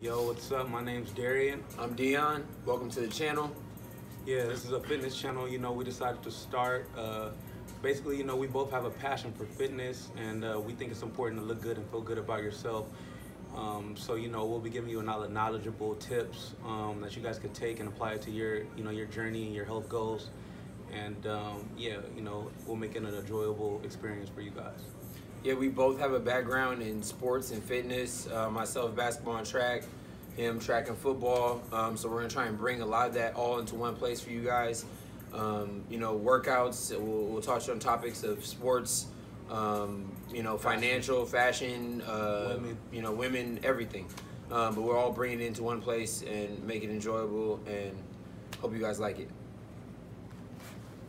Yo, what's up? My name's Darien. I'm Dion. Welcome to the channel. Yeah, this is a fitness channel. You know, we decided to start. Uh, basically, you know, we both have a passion for fitness, and uh, we think it's important to look good and feel good about yourself. Um, so, you know, we'll be giving you a lot of knowledgeable tips um, that you guys can take and apply it to your, you know, your journey and your health goals. And um, yeah, you know, we'll make it an enjoyable experience for you guys. Yeah, we both have a background in sports and fitness. Uh, myself, basketball and track. Him, track and football. Um, so we're gonna try and bring a lot of that all into one place for you guys. Um, you know, workouts. We'll, we'll touch on topics of sports. Um, you know, financial, fashion. Uh, Women. You know, women, everything. Um, but we're all bringing it into one place and make it enjoyable. And hope you guys like it.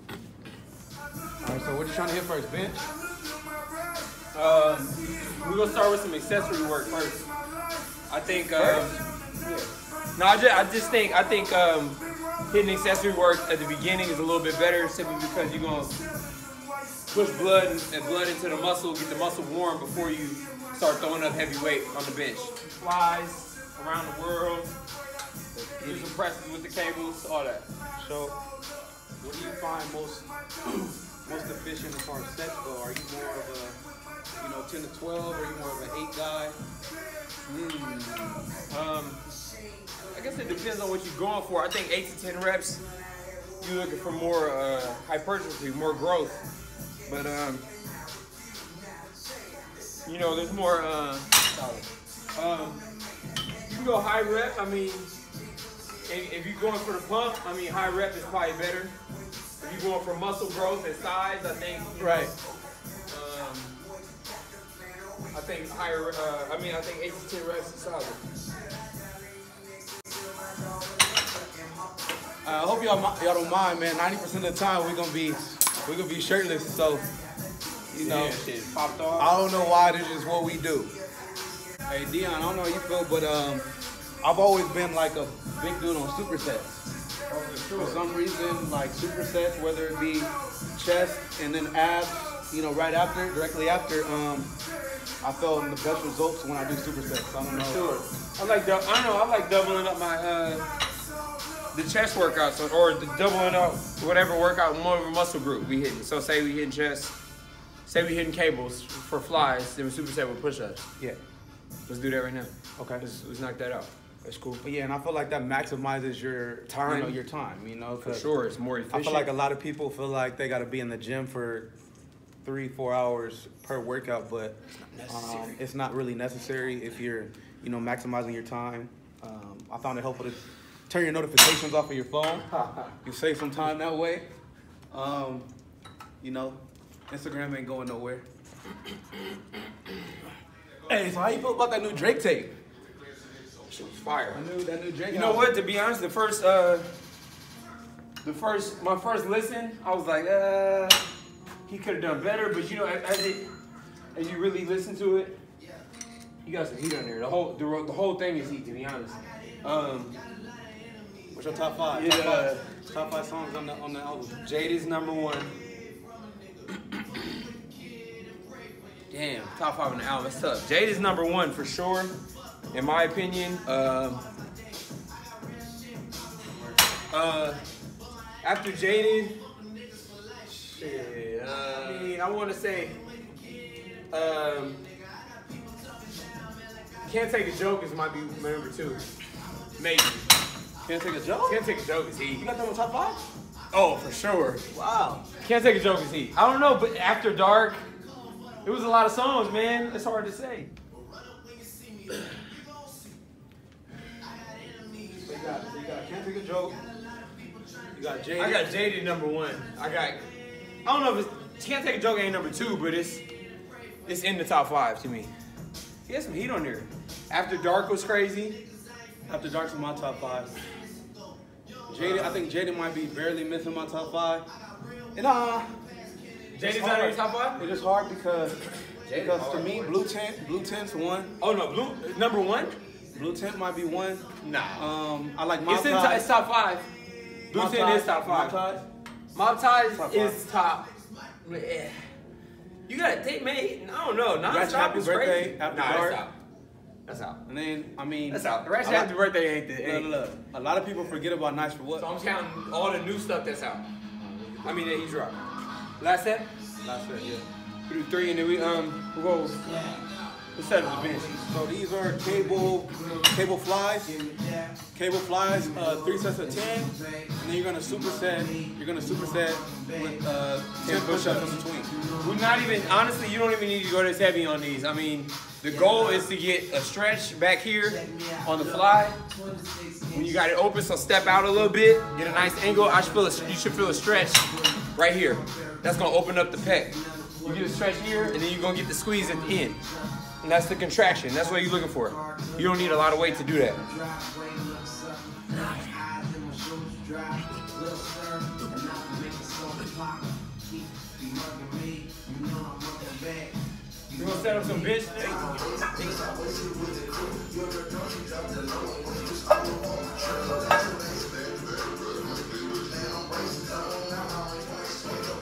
All right, so what you trying to hit first, bench? Um, we're gonna start with some accessory work first. I think. Um, no, I just, I just think I think um, hitting accessory work at the beginning is a little bit better, simply because you're gonna push blood and, and blood into the muscle, get the muscle warm before you start throwing up heavy weight on the bench. Flies around the world, do some presses with the cables, all that. So, what do you find most most efficient as far as sets go? Are you more of a you know 10 to 12, or are you more of an eight guy? Um, I guess it depends on what you're going for. I think eight to ten reps, you're looking for more uh, hypertrophy, more growth. But um, you know, there's more. Uh, um, you can go high rep. I mean, if, if you're going for the pump, I mean, high rep is probably better. If you're going for muscle growth and size, I think. know, Right. Um, I think higher. Uh, I mean, I think eight to ten reps is solid. Uh, I hope y'all y'all don't mind, man. 90% of the time we're gonna be we're gonna be shirtless, so you know. Yeah, shit popped off. I don't know why this is what we do. Hey Dion, I don't know how you feel, but um, I've always been like a big dude on supersets. For some reason, like supersets, whether it be chest and then abs, you know, right after, directly after, um, I felt the best results when I do supersets. I don't know. Sure. I like. I know. I like doubling up my uh, the chest workouts or, or the doubling up whatever workout more of a muscle group we hitting. So say we hitting chest. Say we hitting cables for flies. Then we superset with push-ups. Yeah. Let's do that right now. Okay. Let's, let's knock that out. That's cool. But yeah, and I feel like that maximizes your Time. You know, your time. You know, for sure, it's more efficient. I feel like a lot of people feel like they got to be in the gym for three, four hours per workout, but um, it's not really necessary if you're, you know, maximizing your time. Um, I found it helpful to turn your notifications off of your phone. you save some time that way. Um, you know, Instagram ain't going nowhere. hey, so how you feel about that new Drake tape? Shit was fire. I knew that new Drake. You know what? To be honest, the first, uh, the first, my first listen, I was like, uh, he could have done better. But you know, as as it, as you really listen to it, you got some heat on there. The whole, the, the whole thing is heat. To be honest, um, What's your top five? Yeah. Top five, top five songs on the on the album. Jade is number one. Damn, top five on the album. That's tough. Jade is number one for sure, in my opinion. Um, uh, after Jaded, shit. Uh, I want to say, um, can't take a joke is might be my number two, maybe. Can't take a joke. Can't take a joke is he. You got that on top five? Oh, for sure. Wow. Can't take a joke as he. I don't know, but after dark, it was a lot of songs, man. It's hard to say. So you got, so you got Can't Take a Joke. You got Jay. I got Jaded number one. I got. I don't know if it's Can't Take a Joke ain't number two, but it's it's in the top five to me. He has some heat on there. After Dark was crazy. After Dark's in my top five. Jaden, I think Jaden might be barely missing my top five. And uh, Jaded's it's not in hard. your top five? It's just hard because because to me, Blue Tint, Blue Tint's one. Oh no, Blue number one? Blue Tint might be one. Nah. Um, I like Mob it's in Ties. top, it's top five. Blue Mob Tent Ties, is top Mob five. Ties. Mob Ties Top is top. Eh. You gotta take me. I don't know. got Non-stop Happy was Birthday crazy. After nah, Dark. it's top. That's out. And then, I mean, That's out. The Ratchet a lot- Happy Birthday ain't the. Ain't. look, look. A lot of people forget about Nice for What. So I'm counting all the new stuff that's out. I mean that he dropped. Last set, Last set, yeah. we do three, and then we um we go. We set up the bench. So these are cable cable flies. Cable flies, uh, three sets of ten, and then you're gonna superset. You're gonna superset with uh, ten push-ups in between. We're not even honestly. You don't even need to go this heavy on these. I mean, the goal is to get a stretch back here on the fly. When you got it open, so step out a little bit, get a nice angle. I should feel a, you should feel a stretch right here. That's gonna open up the pec. You get a stretch here, and then you're gonna get the squeeze at the end. And that's the contraction. That's what you're looking for. You don't need a lot of weight to do that. You gonna set up some today?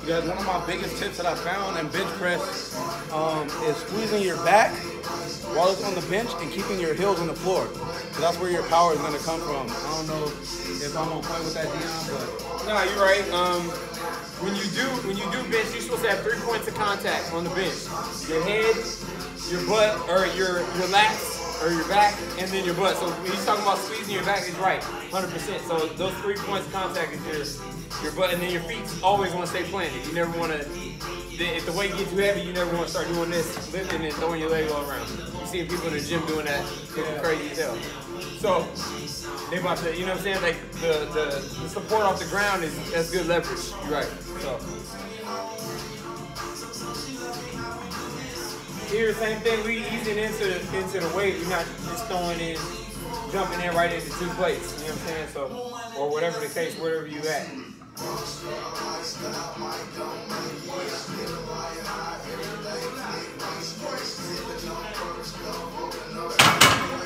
Guys, one of my biggest tips that I found in bench press um, is squeezing your back while it's on the bench and keeping your heels on the floor. So that's where your power is gonna come from. I don't know if I'm on point with that, Dion, but No, you're right. Um, when you do when you do bench, you're supposed to have three points of contact on the bench: your head, your butt, or your your lats, or your back, and then your butt. So when he's talking about squeezing your back, he's right, 100%. So those three points of contact is your your butt, and then your feet always want to stay planted. You never want to. If the weight gets too heavy, you never want to start doing this, lifting and throwing your leg all around. You see people in the gym doing that, it's crazy as hell. So they about to, you know what I'm saying? Like the, the, the support off the ground is that's good leverage. You're right. So here, same thing. We easing into into the weight. We're not just throwing in, jumping in right into two plates. You know what I'm saying? So or whatever the case, wherever you at.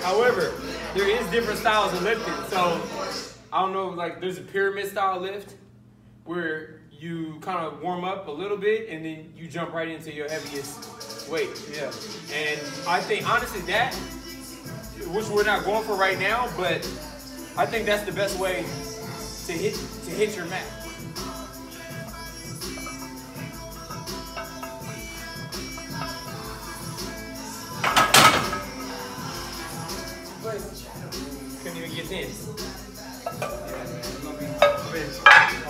However, there is different styles of lifting. So I don't know, like there's a pyramid style lift where you kind of warm up a little bit and then you jump right into your heaviest weight. yeah. And I think honestly that, which we're not going for right now, but I think that's the best way to hit to hit your mat. Couldn't even get in.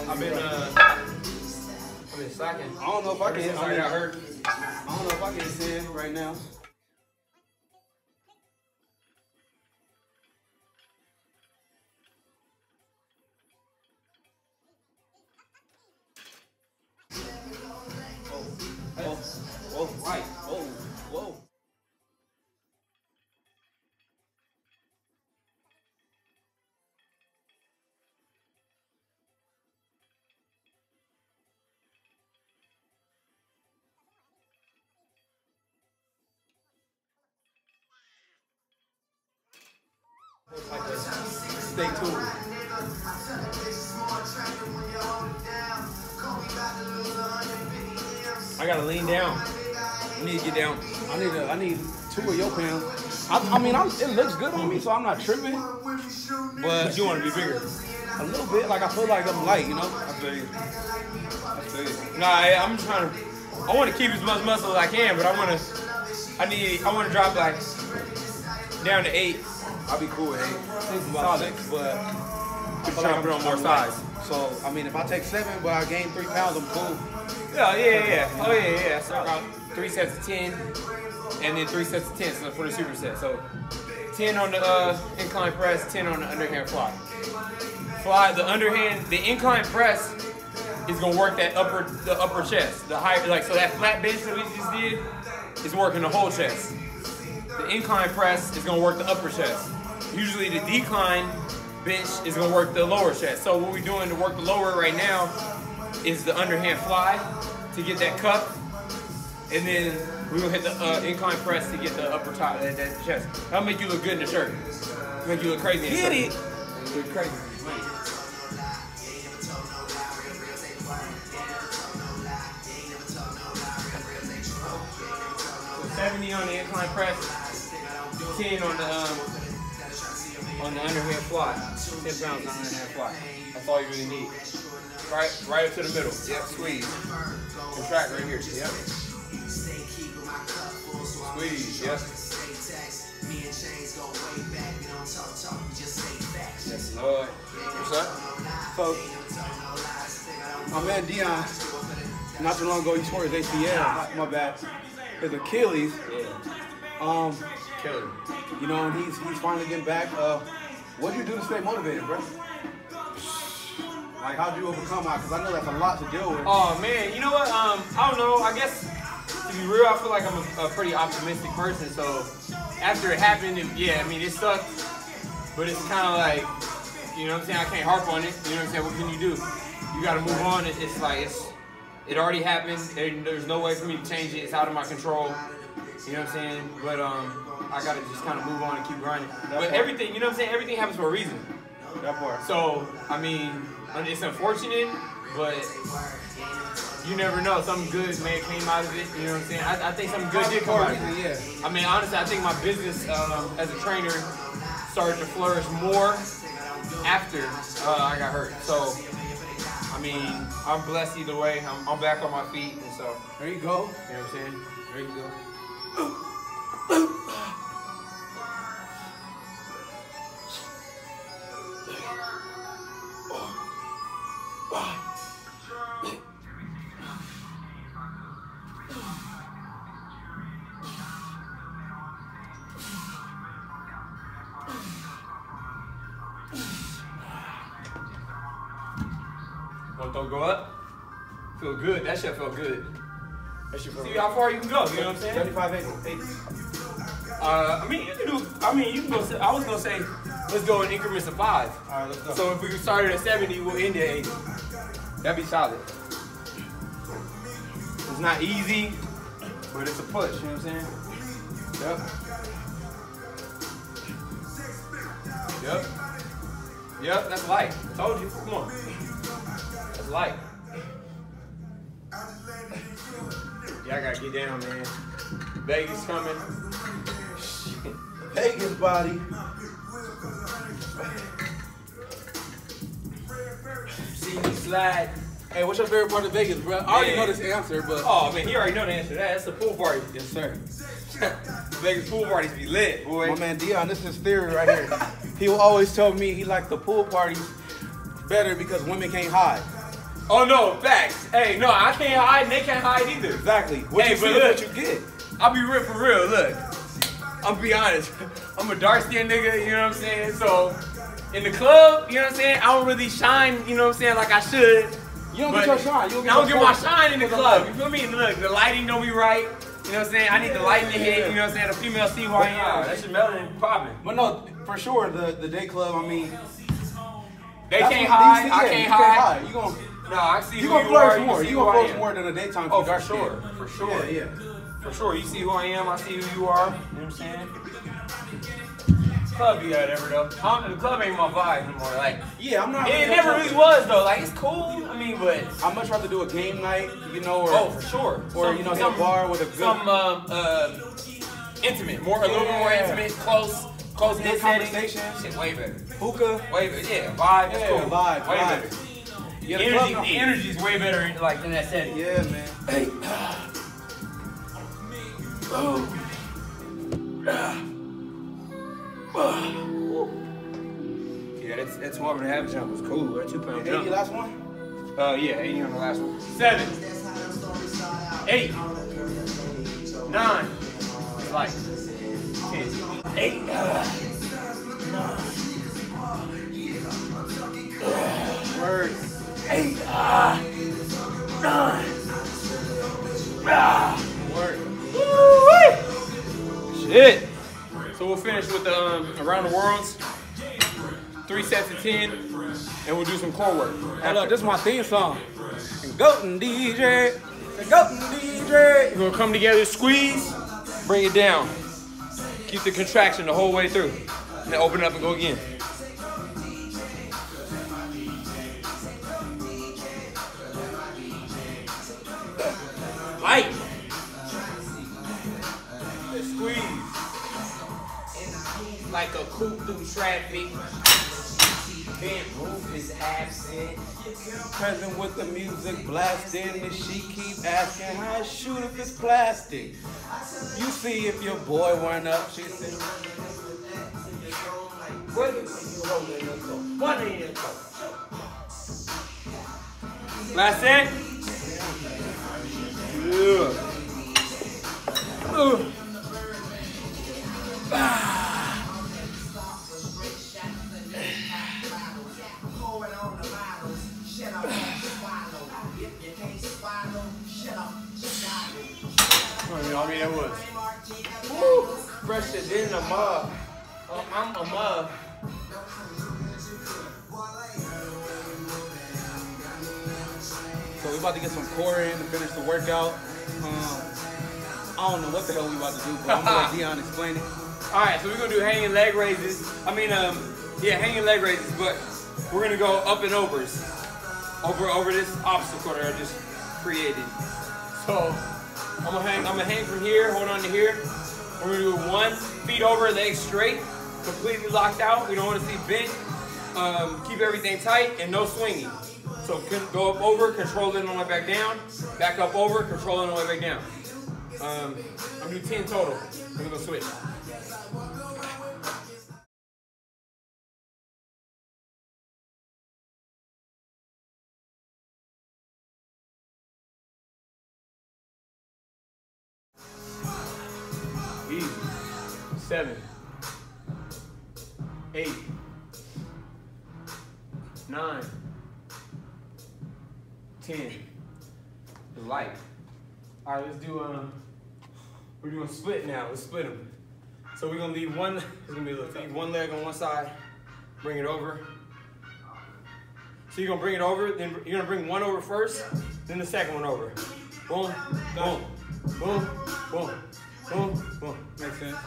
I've been, uh, I've been slacking. I don't know if I can. I, I mean, got hurt. If I can hit in right now. Stay tuned. I gotta lean down. I need to get down. I need a, I need two of your pounds. I, I mean, I'm, it looks good on me, so I'm not tripping. But But you want to be bigger. a little bit, like I feel like I'm light, you know. I feel you. I feel you. Nah, I'm trying to. I want to keep as much muscle as I can, but I want to. I need. I want to drop like down to eight. I'll be cool with eight. Six about six, but I feel trying to put on more I'm size. So I mean, if I take seven, but I gain three pounds, I'm cool. Yeah, yeah, yeah. Oh yeah, yeah. So about three sets of ten, and then three sets of ten so for the superset. So ten on the uh, incline press, ten on the underhand fly. Fly the underhand, the incline press is gonna work that upper, the upper chest, the high, like so that flat bench that we just did is working the whole chest. The incline press is gonna work the upper chest. Usually the decline bench is gonna work the lower chest. So what we're doing to work the lower right now is the underhand fly to get that cup, and then we're gonna hit the uh, incline press to get the upper top, that, that chest. That'll make you look good in the shirt. Make you look crazy in the Get shirt. it? Look crazy. So 70 on the incline press, 10 on the um, on the underhand fly. 10 pounds on the underhand fly. That's all you really need. Right, right up to the middle. Yep, squeeze. Contract right here. Yep. Squeeze. Yep. Yes, Lord. What's up? So, my man Dion, not too long ago, he tore his ACL. My bad. His Achilles. Yeah. Um, You know, and he's he's finally getting back. Uh, what'd you do to stay motivated, bro? Like, how'd you overcome that? Because I know that's a lot to deal with. Oh man, you know what? Um, I don't know. I guess to be real, I feel like I'm a, a pretty optimistic person. So after it happened, it, yeah, I mean it sucked, but it's kind of like, you know what I'm saying? I can't harp on it. You know what I'm saying? What can you do? You got to move on. It, it's like it's it already happened. There, there's no way for me to change it. It's out of my control. You know what I'm saying? But um, I gotta just kind of move on and keep grinding. But everything, you know what I'm saying? Everything happens for a reason. that part. So, I mean, it's unfortunate, but you never know. Something good may have came out of it. You know what I'm saying? I, I think something good did come out of it. Yeah. I mean, honestly, I think my business um, as a trainer started to flourish more after uh, I got hurt. So, I mean, I'm blessed either way. I'm, I'm back on my feet, and so, There you go. you know what I'm saying? There you go. To go up? Feel good. That shit felt good. That shit feel See how far you can go. You know what I'm saying? 75 eight. eight. Uh, I mean, you can do. I mean, you can go. I was gonna say, let's go in increments of five. All right, let's go. So if we started at 70, we'll end at 80. That'd be solid. It's not easy, but it's a push. You know what I'm saying? Yep. Yep. Yep. That's light. I told you. Come on. That's light. Yeah, I gotta get down, man. Vegas coming. Vegas body. See me slide. Hey, what's your favorite part of Vegas, bro? I already Man. know this answer, but Oh man, he already know the answer to that. That's the pool party. yes, sir. Vegas pool parties be lit, boy. My man Dion, this is theory right here. he will always tell me he liked the pool parties better because women can't hide. Oh no, facts. Hey, no, I can't hide and they can't hide either. Exactly. What Hey, you but see look. what you get. I'll be real for real. Look, I'm be honest. I'm a dark skinned nigga, you know what I'm saying? So in the club, you know what I'm saying? I don't really shine, you know what I'm saying, like I should. You don't But get your shine. You don't get I get, don't your get my shine in the club. You feel me? Look, the lighting don't be right. You know what I'm saying? I need the lighting to hit. You know what I'm saying? The female see who I am. That shit melanin popping. But no, for sure, the, the day club, I mean, They can't what hide. DC I can't you hide. hide. You gonna No, I see you who gonna you are. flourish You more. You gonna I flourish more than the daytime. Oh, you for sure, for sure. Yeah, yeah. For sure, you see who I am, I see who you are. You know what I'm saying? Club be whatever though. I the club ain't my vibe anymore. Like Yeah, I'm not. it never really was though. Like it's cool. I mean, but I'd much rather do a game night, you know, or oh for sure. or Some- you know, some- a bar with a good, some um, uh, intimate, more a little bit more intimate, close, close knit conversation. Shit, way better. hookah. Way better. Yeah, vibe. Yeah, cool. vibe, Way vibe. better. Yeah, The the energy, not- the energy's way better in, like in that setting. Yeah, man. Hey. Oh. Yeah, that's that's 12 and a half jump was cool. That two pound Eighty jump. last one. Uh, yeah, 80 on the last one. Seven. Eight. Nine. Like. Ten. Eight. Word. Finish with the um, around the worlds. Three sets of ten, and we'll do some core work. Hold up, this is my theme song. Goatin' DJ. Goatin' DJ. We're gonna come together, squeeze, bring it down. Keep the contraction the whole way through. And then open it up and go again. Light. Like a coupe through traffic. Can't move is absent. Present with the music blasting, and she keep asking how I shoot if it's plastic. You see if your boy weren't up, she said. Where you holding. Last set. Yeah. Ugh. Ah. I mean, it was. Woo. Fresher than a mug. Uh, I'm a mug. So we about to get some core in to finish the workout. Um, I don't know what the hell we about to do, but I'm gonna let Dion explain it. All right, so we're gonna do hanging leg raises. I mean, um, yeah, hanging leg raises, but we're gonna go up and overs, over over this obstacle that I just created. So I'm gonna hang, I'm gonna hang from here, hold on to here. We're gonna do one feet over, legs straight, completely locked out. We don't want to see bent. Um, keep everything tight and no swinging. So go up over, control it on the way back down, back up over, control it on the way back down. Um, I'm gonna do 10 total. We're gonna switch. Seven. Eight. It's light. All right, let's do um. We're doing split now. Let's split them. So we're gonna leave one. It's gonna be a little thing. One leg on one side. Bring it over. So you're gonna bring it over. Then you're gonna bring one over first. Then the second one over. Boom. Boom. Boom. Boom. Boom. Boom. Makes sense.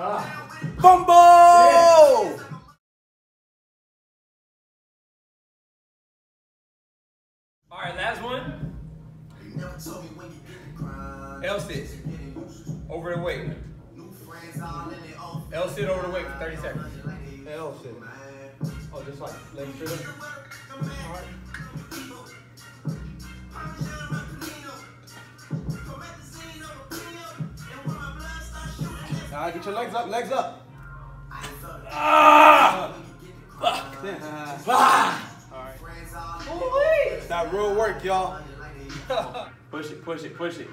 Bumbo! All right, last one. L sit. Over the weight. L sit over the weight for 30 seconds. L shit. Oh, just like let him trigger. Get your legs up, legs up. Ah! Fuck! Alright. It's that real work, y'all. Push it, push it, push it.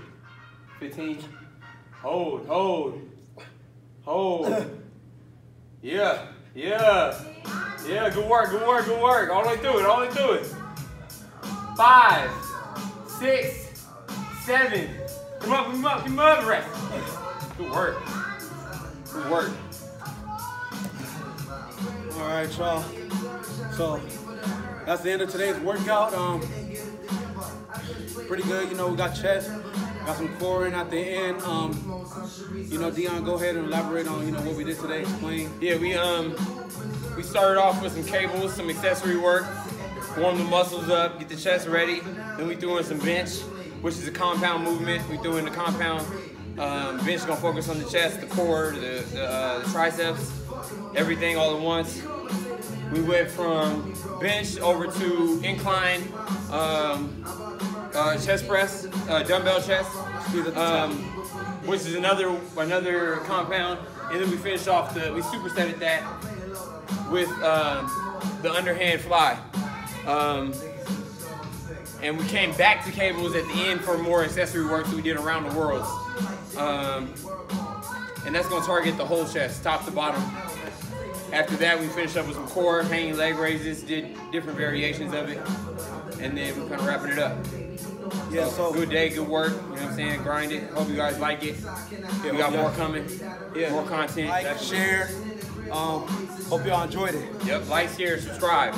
15. Hold, hold. Hold. Yeah, yeah. Yeah, good work, good work, good work. All the way through it, all the way through it. Five, six, seven. Come up, come up, come up, rest. Good work. Good work. Alright, y'all. So that's the end of today's workout. Um pretty good, you know, we got chest, got some core in at the end. Um, you know, Dion, go ahead and elaborate on, you know, what we did today, explain. Yeah, we um we started off with some cables, some accessory work, warm the muscles up, get the chest ready. Then we threw in some bench, which is a compound movement. We threw in the compound um, bench, gonna focus on the chest, the core, the, the, uh, the triceps, everything all at once. We went from bench over to incline um, uh, chest press, uh, dumbbell chest, um, which is another another compound. And then we finished off the we supersetted that with um, the underhand fly. Um, and we came back to cables at the end for more accessory work that we did around the world. Um, and that's gonna target the whole chest, top to bottom. After that, we finished up with some core, hanging leg raises, did different variations of it, and then we're kind of wrapping it up. Yeah, so Good day, good work. You know what I'm saying? Grind it. Hope you guys like it. we got more coming. Yeah. More content. like, share. Um, hope y'all enjoyed it. Yep. Like, share, subscribe.